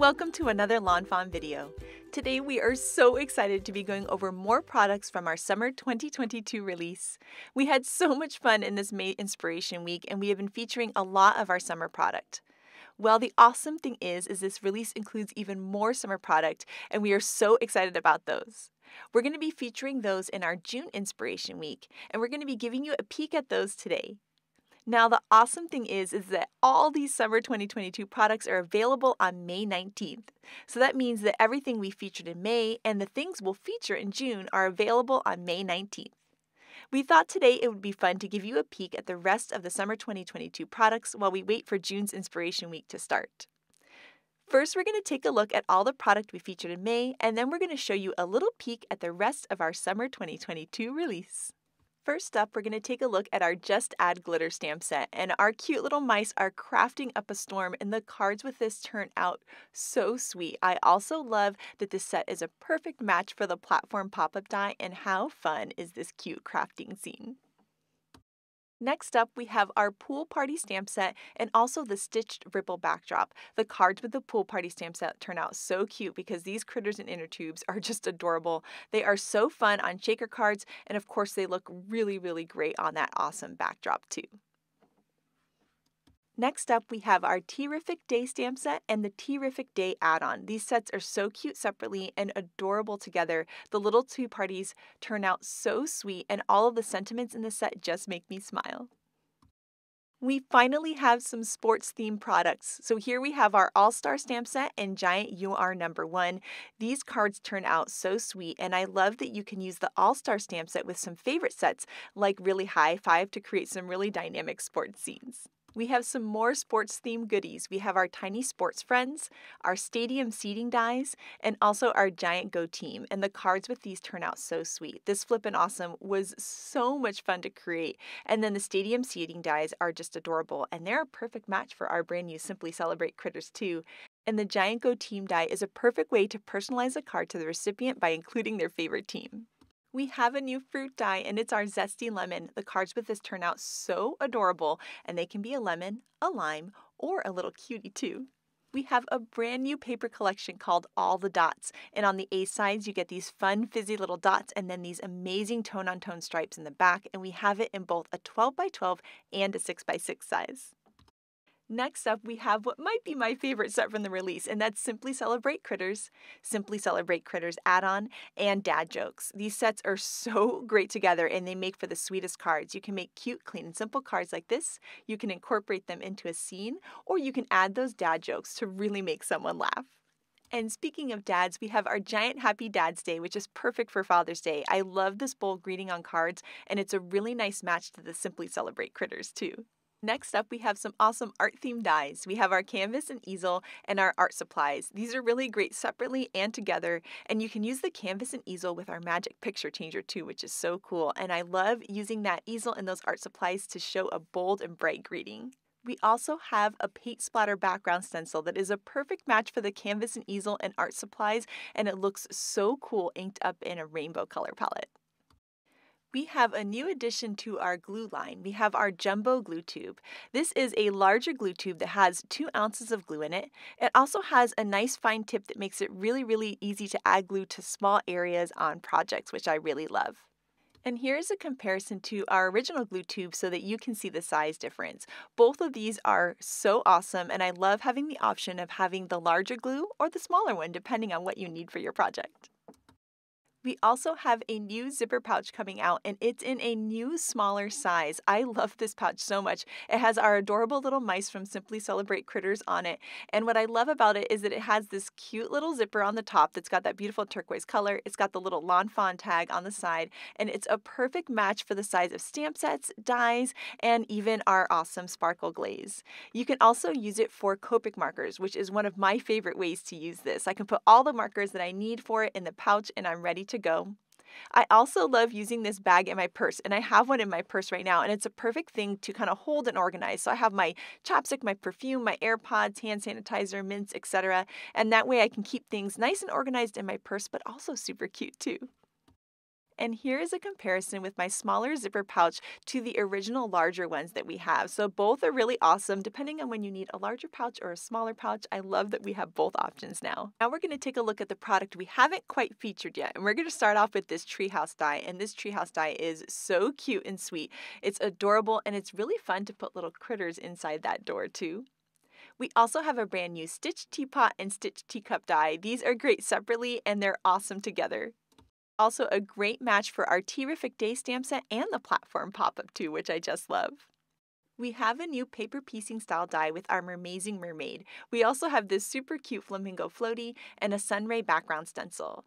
welcome to another Lawn Fawn video. Today we are so excited to be going over more products from our summer 2022 release. We had so much fun in this May Inspiration Week and we have been featuring a lot of our summer product. Well, the awesome thing is is this release includes even more summer product and we are so excited about those. We're going to be featuring those in our June Inspiration Week and we're going to be giving you a peek at those today. Now, the awesome thing is, is that all these summer 2022 products are available on May 19th. So that means that everything we featured in May and the things we'll feature in June are available on May 19th. We thought today it would be fun to give you a peek at the rest of the summer 2022 products while we wait for June's Inspiration Week to start. First, we're going to take a look at all the product we featured in May, and then we're going to show you a little peek at the rest of our summer 2022 release. First up, we're going to take a look at our Just Add Glitter stamp set. And our cute little mice are crafting up a storm, and the cards with this turn out so sweet. I also love that this set is a perfect match for the platform pop up die, and how fun is this cute crafting scene? Next up, we have our pool party stamp set and also the stitched ripple backdrop. The cards with the pool party stamp set turn out so cute because these critters and inner tubes are just adorable. They are so fun on shaker cards, and of course, they look really, really great on that awesome backdrop too. Next up, we have our Terrific Day stamp set and the Terrific Day add-on. These sets are so cute separately and adorable together. The little two parties turn out so sweet and all of the sentiments in the set just make me smile. We finally have some sports themed products. So here we have our All Star stamp set and Giant You Are Number One. These cards turn out so sweet, and I love that you can use the All Star stamp set with some favorite sets like Really High Five to create some really dynamic sports scenes. We have some more sports themed goodies. We have our tiny sports friends, our stadium seating dies, and also our giant go team. And the cards with these turn out so sweet. This Flippin' Awesome was so much fun to create. And then the stadium seating dies are just adorable, and they're a perfect match for our brand new Simply Celebrate Critters too. And the Giant Go Team die is a perfect way to personalize a card to the recipient by including their favorite team. We have a new fruit die and it's our Zesty Lemon. The cards with this turn out so adorable and they can be a lemon, a lime, or a little cutie too. We have a brand new paper collection called All the Dots. And on the A sides, you get these fun, fizzy little dots and then these amazing tone on tone stripes in the back. And we have it in both a 12 by 12 and a 6 by 6 size. Next up, we have what might be my favorite set from the release, and that's Simply Celebrate Critters, Simply Celebrate Critters add on, and Dad Jokes. These sets are so great together and they make for the sweetest cards. You can make cute, clean, and simple cards like this, you can incorporate them into a scene, or you can add those dad jokes to really make someone laugh. And speaking of dads, we have our giant Happy Dad's Day, which is perfect for Father's Day. I love this bold greeting on cards, and it's a really nice match to the Simply Celebrate Critters, too. Next up, we have some awesome art themed dies. We have our canvas and easel and our art supplies. These are really great separately and together, and you can use the canvas and easel with our magic picture changer too, which is so cool. And I love using that easel and those art supplies to show a bold and bright greeting. We also have a paint splatter background stencil that is a perfect match for the canvas and easel and art supplies, and it looks so cool inked up in a rainbow color palette we have a new addition to our glue line. We have our jumbo glue tube. This is a larger glue tube that has two ounces of glue in it. It also has a nice fine tip that makes it really, really easy to add glue to small areas on projects, which I really love. And here's a comparison to our original glue tube so that you can see the size difference. Both of these are so awesome and I love having the option of having the larger glue or the smaller one depending on what you need for your project. We also have a new zipper pouch coming out and it's in a new smaller size. I love this pouch so much. It has our adorable little mice from Simply Celebrate Critters on it. And what I love about it is that it has this cute little zipper on the top that's got that beautiful turquoise color. It's got the little Lawn Fawn tag on the side and it's a perfect match for the size of stamp sets, dies, and even our awesome sparkle glaze. You can also use it for Copic markers, which is one of my favorite ways to use this. I can put all the markers that I need for it in the pouch and I'm ready to go. I also love using this bag in my purse, and I have one in my purse right now, and it's a perfect thing to kind of hold and organize. So I have my chapstick, my perfume, my AirPods, hand sanitizer, mints, etc. And that way I can keep things nice and organized in my purse, but also super cute too. And here is a comparison with my smaller zipper pouch to the original larger ones that we have. So both are really awesome depending on when you need a larger pouch or a smaller pouch. I love that we have both options now. Now we're going to take a look at the product we haven't quite featured yet. And we're going to start off with this treehouse die. And this treehouse die is so cute and sweet. It's adorable and it's really fun to put little critters inside that door too. We also have a brand new Stitch Teapot and Stitch Teacup die. These are great separately and they're awesome together. Also a great match for our Terrific Day stamp set and the platform pop-up too, which I just love. We have a new paper piecing style die with our Mermazing Mermaid. We also have this super cute flamingo floaty and a sunray background stencil.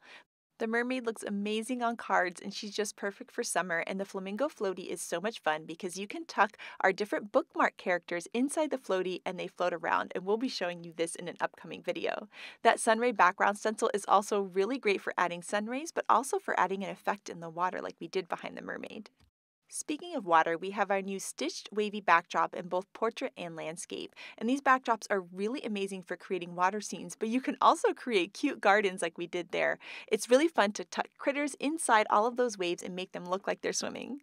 The mermaid looks amazing on cards and she's just perfect for summer. And the flamingo floaty is so much fun because you can tuck our different bookmark characters inside the floaty and they float around. And we'll be showing you this in an upcoming video. That sunray background stencil is also really great for adding sun rays, but also for adding an effect in the water like we did behind the mermaid. Speaking of water, we have our new stitched wavy backdrop in both portrait and landscape. And these backdrops are really amazing for creating water scenes, but you can also create cute gardens like we did there. It's really fun to tuck critters inside all of those waves and make them look like they're swimming.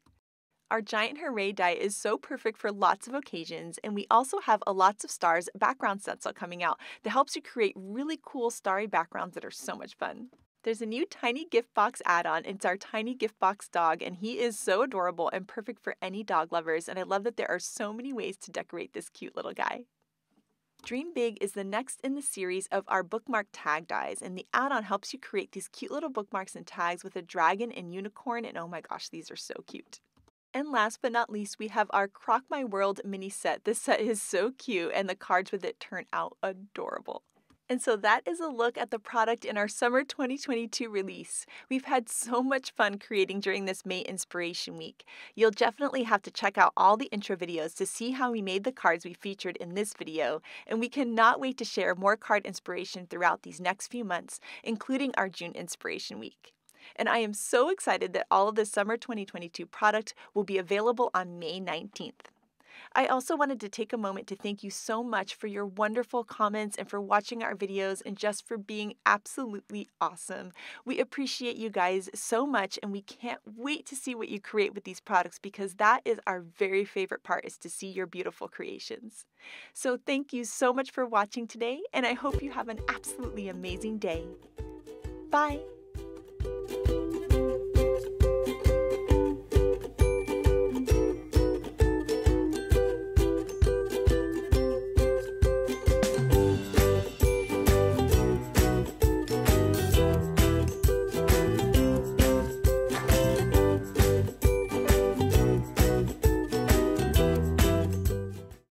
Our Giant Hooray die is so perfect for lots of occasions, and we also have a Lots of Stars background stencil coming out that helps you create really cool starry backgrounds that are so much fun. There's a new tiny gift box add on. It's our tiny gift box dog, and he is so adorable and perfect for any dog lovers. And I love that there are so many ways to decorate this cute little guy. Dream Big is the next in the series of our bookmark tag dies, and the add on helps you create these cute little bookmarks and tags with a dragon and unicorn. And oh my gosh, these are so cute. And last but not least, we have our Croc My World mini set. This set is so cute, and the cards with it turn out adorable. And so that is a look at the product in our summer 2022 release. We've had so much fun creating during this May Inspiration Week. You'll definitely have to check out all the intro videos to see how we made the cards we featured in this video, and we cannot wait to share more card inspiration throughout these next few months, including our June Inspiration Week. And I am so excited that all of this summer 2022 product will be available on May 19th. I also wanted to take a moment to thank you so much for your wonderful comments and for watching our videos and just for being absolutely awesome. We appreciate you guys so much and we can't wait to see what you create with these products because that is our very favorite part is to see your beautiful creations. So thank you so much for watching today and I hope you have an absolutely amazing day. Bye!